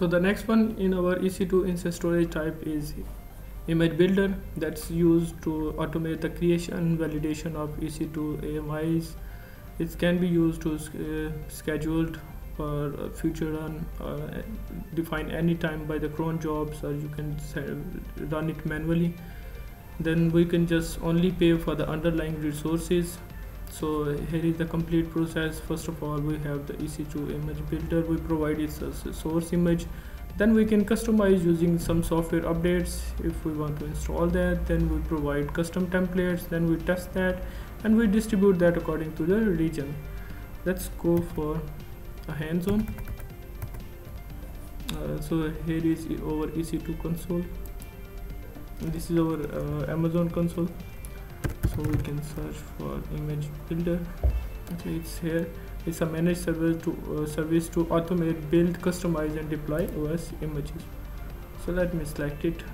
so the next one in our ec2 instance storage type is image builder that's used to automate the creation validation of ec2 amis it can be used to uh, scheduled for future run uh, defined anytime by the cron jobs or you can run it manually. Then we can just only pay for the underlying resources so here is the complete process. First of all we have the ec2 image builder. We provide it as a source image. Then we can customize using some software updates. If we want to install that then we provide custom templates. Then we test that and we distribute that according to the region. Let's go for a hands-on. Uh, so here is our ec2 console. This is our uh, amazon console so we can search for image builder. Okay it's here. It's a managed service to uh, service to automate build customize and deploy os images. So let me select it.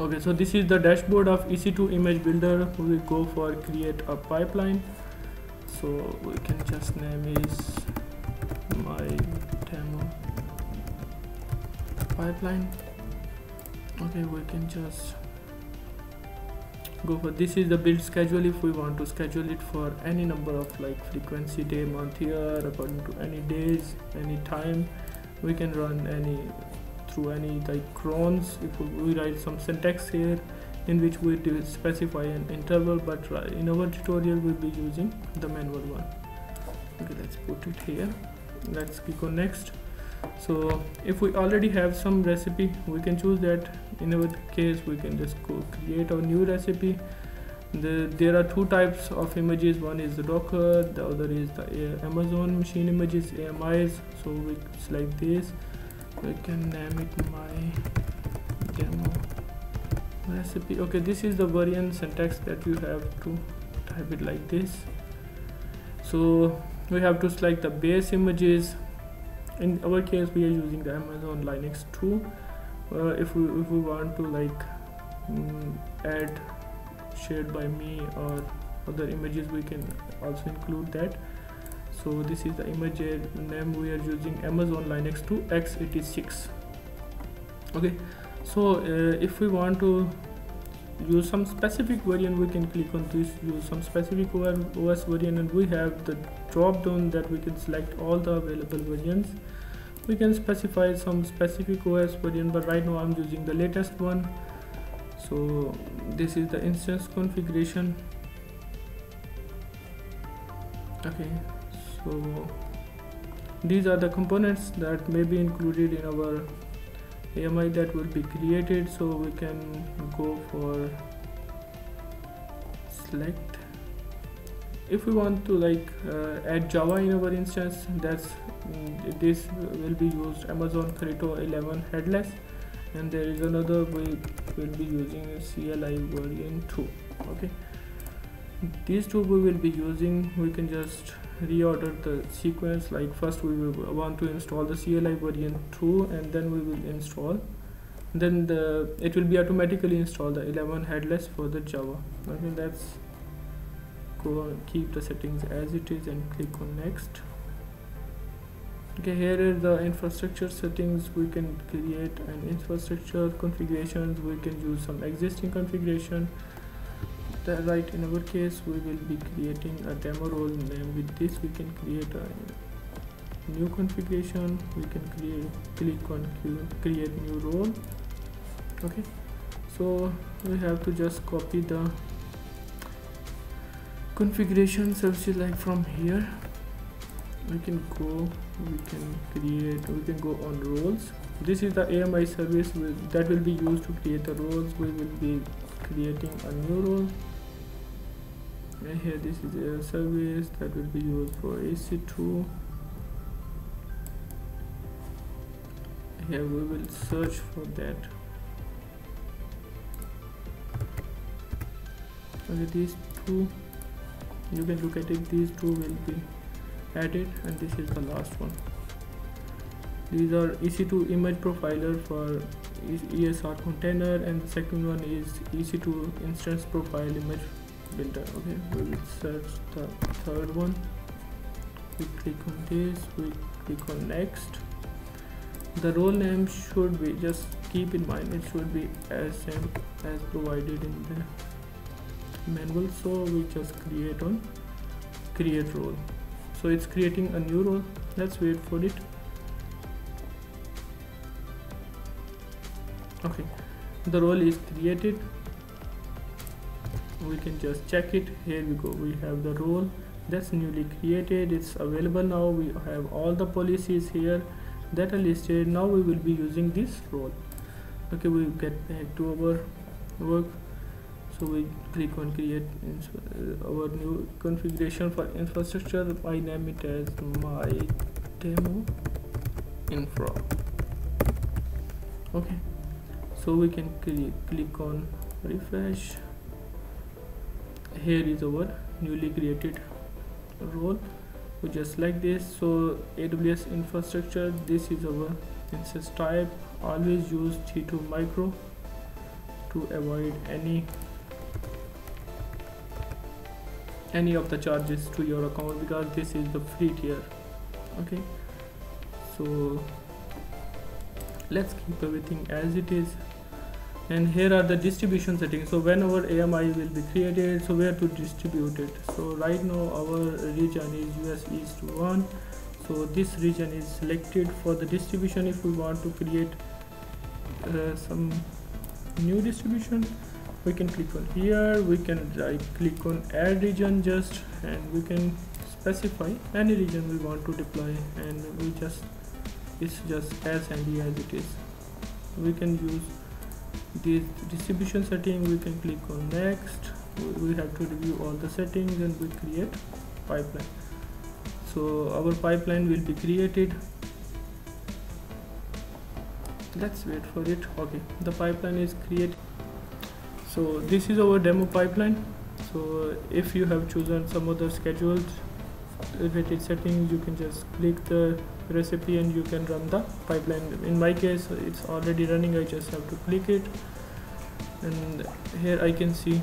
Okay so this is the dashboard of ec2 image builder. We go for create a pipeline. So we can just name is my demo pipeline. Okay we can just go for this is the build schedule if we want to schedule it for any number of like frequency day month year according to any days any time. We can run any through any like crons if we write some syntax here in which we specify an interval but in our tutorial we'll be using the manual one. Okay let's put it here. Let's click on next so if we already have some recipe we can choose that. In our case we can just go create a new recipe. The, there are two types of images. One is the docker the other is the amazon machine images amis so we select this. We can name it my demo recipe. Okay this is the variant syntax that you have to type it like this. So we have to select the base images in our case we are using the amazon linux 2 uh, if we if we want to like mm, add shared by me or other images we can also include that. So this is the image name we are using amazon linux 2 x86 okay. So uh, if we want to use some specific variant we can click on this use some specific os variant and we have the drop down that we can select all the available variants. We can specify some specific os variant but right now i'm using the latest one. So this is the instance configuration. Okay so these are the components that may be included in our AMI that will be created so we can go for select. If we want to like uh, add Java in our instance that's mm, this will be used Amazon Corretto 11 headless. And there is another we will be using CLI version 2 okay? These two we will be using. We can just reorder the sequence. Like first we will want to install the CLI variant 2 and then we will install. Then the it will be automatically install the 11 headless for the Java. Okay let's go keep the settings as it is and click on next. Okay here is the infrastructure settings. We can create an infrastructure configurations. We can use some existing configuration right in our case we will be creating a demo role name. With this we can create a new configuration. We can create click on create new role. Okay. So we have to just copy the configuration services like from here. We can go we can create we can go on roles. This is the AMI service that will be used to create the roles. We will be creating a new role and here this is a service that will be used for EC2 here we will search for that. Okay these two you can look at it these two will be added and this is the last one. These are EC2 image profiler for ECR container and the second one is EC2 instance profile image okay we will search the third one we click on this we click on next. The role name should be just keep in mind it should be as same as provided in the manual. So we just create on create role. So it's creating a new role. Let's wait for it. Okay. The role is created we can just check it. Here we go. We have the role that's newly created. It's available now. We have all the policies here that are listed. Now we will be using this role okay we get back to our work. So we click on create uh, our new configuration for infrastructure. I name it as my demo infra. Okay. So we can click on refresh here is our newly created role just like this. So aws infrastructure this is our instance type. Always use t2 micro to avoid any any of the charges to your account because this is the free tier. Okay? So let's keep everything as it is and here are the distribution settings. So when our AMI will be created so where to distribute it? So right now our region is US East 1 so this region is selected for the distribution if we want to create uh, some new distribution. We can click on here. We can right click on add region just and we can specify any region we want to deploy and we just it's just as handy as it is. We can use this distribution setting we can click on next. We have to review all the settings and we create pipeline. So our pipeline will be created. Let's wait for it. Okay the pipeline is created. So this is our demo pipeline. So if you have chosen some other schedules related settings you can just click the recipe and you can run the pipeline. In my case it's already running I just have to click it. And here I can see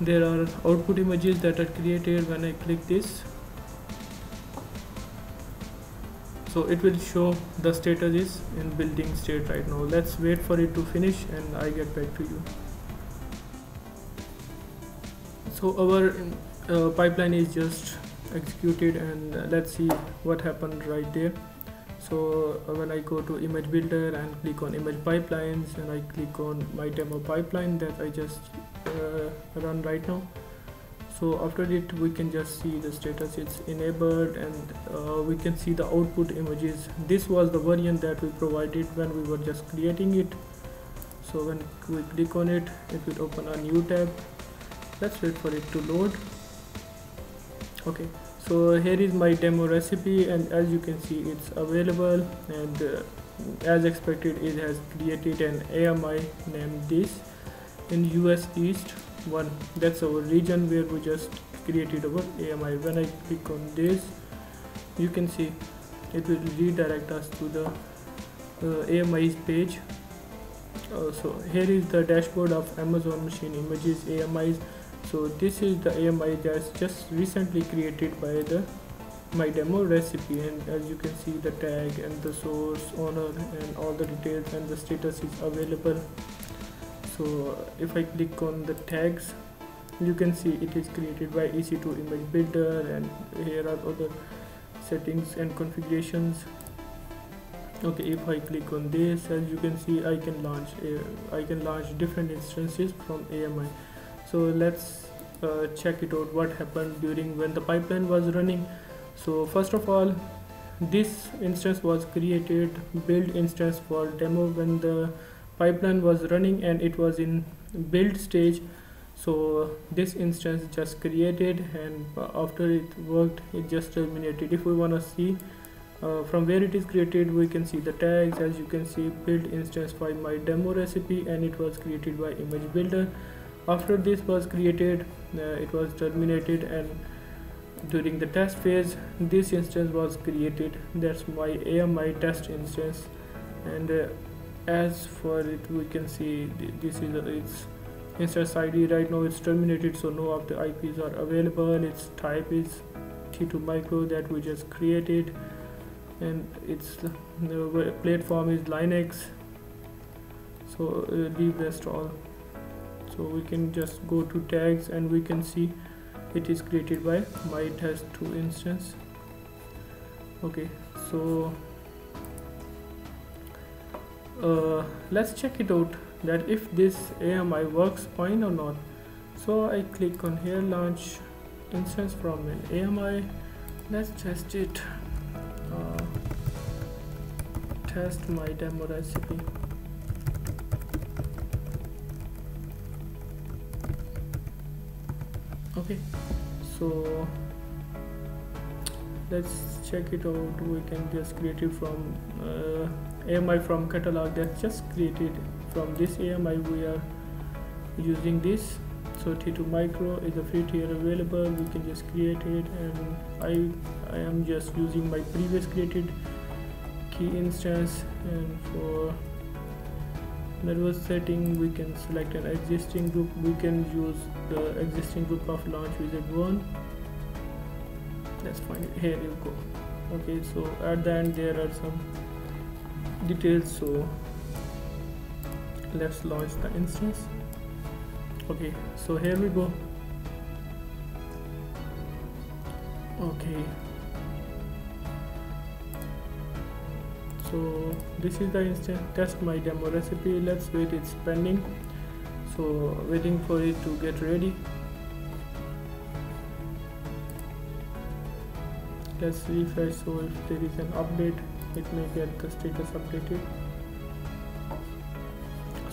there are output images that are created when I click this. So it will show the status is in building state right now. Let's wait for it to finish and I get back to you. So our uh, pipeline is just executed and let's see what happened right there. So uh, when I go to image builder and click on image pipelines and I click on my demo pipeline that I just uh, run right now. So after it we can just see the status. It's enabled and uh, we can see the output images. This was the variant that we provided when we were just creating it. So when we click on it it will open a new tab. Let's wait for it to load okay. So here is my demo recipe and as you can see it's available and uh, as expected it has created an AMI named this in US East 1 that's our region where we just created our AMI when I click on this you can see it will redirect us to the uh, AMI's page. Uh, so here is the dashboard of Amazon machine images AMI's so this is the AMI that's just recently created by the my demo recipe. And as you can see the tag and the source owner and all the details and the status is available. So if I click on the tags you can see it is created by EC2 image builder. And here are other settings and configurations. Okay if I click on this as you can see I can launch uh, I can launch different instances from AMI so let's uh, check it out what happened during when the pipeline was running. So first of all this instance was created build instance for demo when the pipeline was running and it was in build stage. So this instance just created and after it worked it just terminated. If we want to see uh, from where it is created we can see the tags. As you can see build instance by my demo recipe and it was created by image builder after this was created uh, it was terminated and during the test phase this instance was created. That's my AMI test instance. And uh, as for it we can see this is uh, its instance ID right now it's terminated so no of the IPs are available its type is T2 micro that we just created. And its the platform is Linux. So uh, leave rest all so we can just go to tags and we can see it is created by my test 2 instance. Okay so uh, let's check it out that if this AMI works fine or not. So I click on here launch instance from an AMI let's test it. Uh, test my demo recipe okay. So let's check it out. We can just create it from uh, AMI from catalog. That's just created from this AMI we are using this. So T2 micro is a free tier available. We can just create it. And I I am just using my previous created key instance. And for network setting we can select an existing group we can use the existing group of launch wizard one let's find it here you go. Okay so at the end there are some details so let's launch the instance. Okay so here we go. Okay so this is the instant test my demo recipe. Let's wait it's pending. So waiting for it to get ready. Let's refresh so if there is an update it may get the status updated.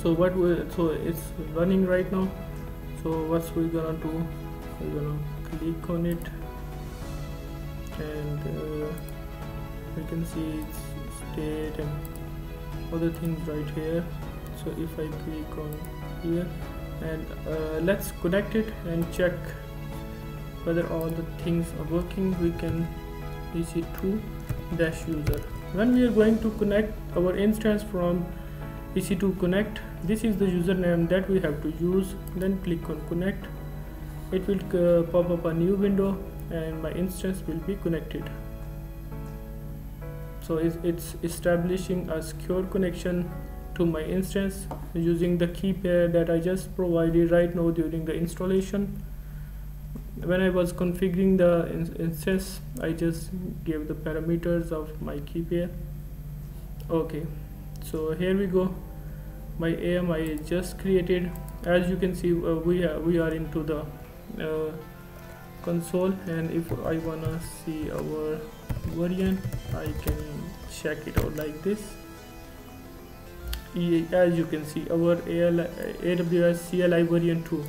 So what we so it's running right now. So what we're gonna do we're gonna click on it. And uh, we can see its state and other things right here. So if I click on here and uh, let's connect it and check whether all the things are working. We can ec2 dash user. When we are going to connect our instance from ec2 connect this is the username that we have to use. Then click on connect. It will uh, pop up a new window and my instance will be connected so it's, establishing a secure connection to my instance using the key pair that I just provided right now during the installation. When I was configuring the instance I just gave the parameters of my key pair. Okay so here we go. My AMI is just created. As you can see uh, we are we are into the uh, console. And if I wanna see our variant I can check it out like this. As you can see our AWS CLI variant 2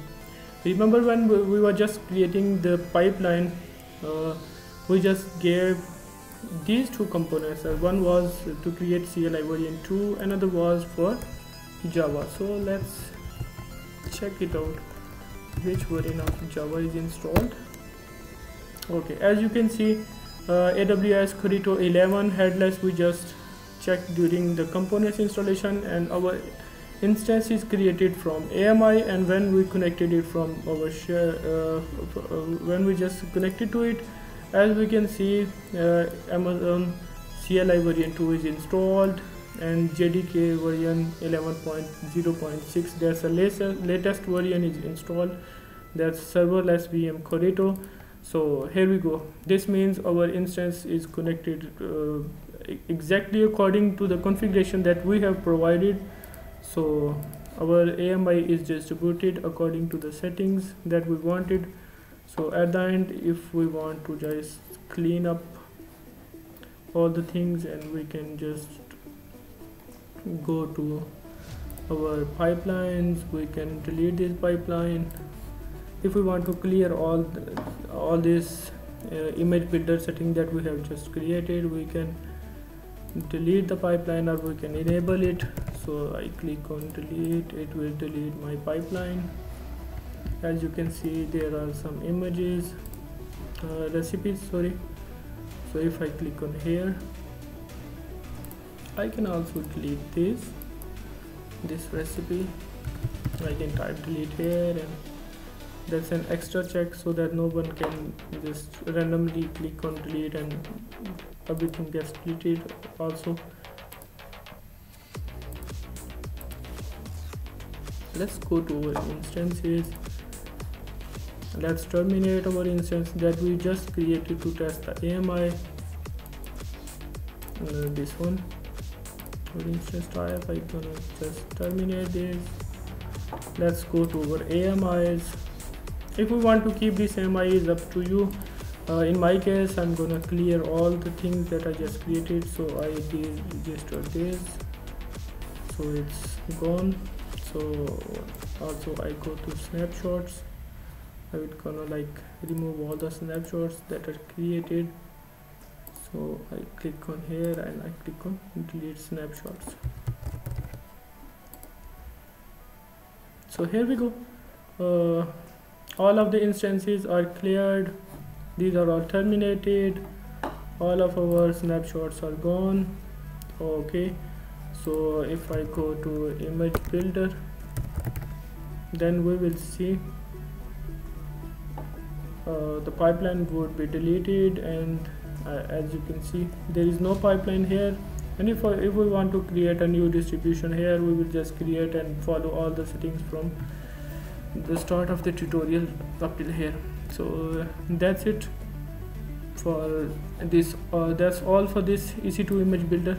remember when we were just creating the pipeline uh, we just gave these two components. Uh, one was to create CLI variant 2 another was for Java. So let's check it out which version of Java is installed. Okay as you can see AWS Corretto 11 headless we just checked during the components installation and our instance is created from AMI and when we connected it from our share uh, uh, when we just connected to it. As we can see uh, Amazon CLI variant 2 is installed and JDK version 11.0.6 there's a latest, latest version is installed. That's serverless VM Corretto so here we go. This means our instance is connected uh, exactly according to the configuration that we have provided. So our AMI is distributed according to the settings that we wanted. So at the end if we want to just clean up all the things and we can just go to our pipelines we can delete this pipeline if we want to clear all the, all this uh, image builder setting that we have just created we can delete the pipeline or we can enable it. So I click on delete it will delete my pipeline. As you can see there are some images uh, recipes sorry. So if I click on here I can also delete this this recipe. I can type delete here and that's an extra check so that no one can just randomly click on delete and everything gets deleted also. Let's go to our instances. Let's terminate our instance that we just created to test the AMI uh, this one. For instance type I gonna just terminate this. Let's go to our AMIs if we want to keep this AMI is up to you. Uh, in my case I'm gonna clear all the things that I just created. So I did this. So it's gone. So also I go to snapshots. I would gonna like remove all the snapshots that are created. So I click on here and I click on delete snapshots. So here we go. Uh, all of the instances are cleared. These are all terminated. All of our snapshots are gone. Okay. So if I go to image builder then we will see uh, the pipeline would be deleted. And uh, as you can see there is no pipeline here. And if, if we want to create a new distribution here we will just create and follow all the settings from the start of the tutorial up till here. So that's it for this uh, that's all for this ec2 image builder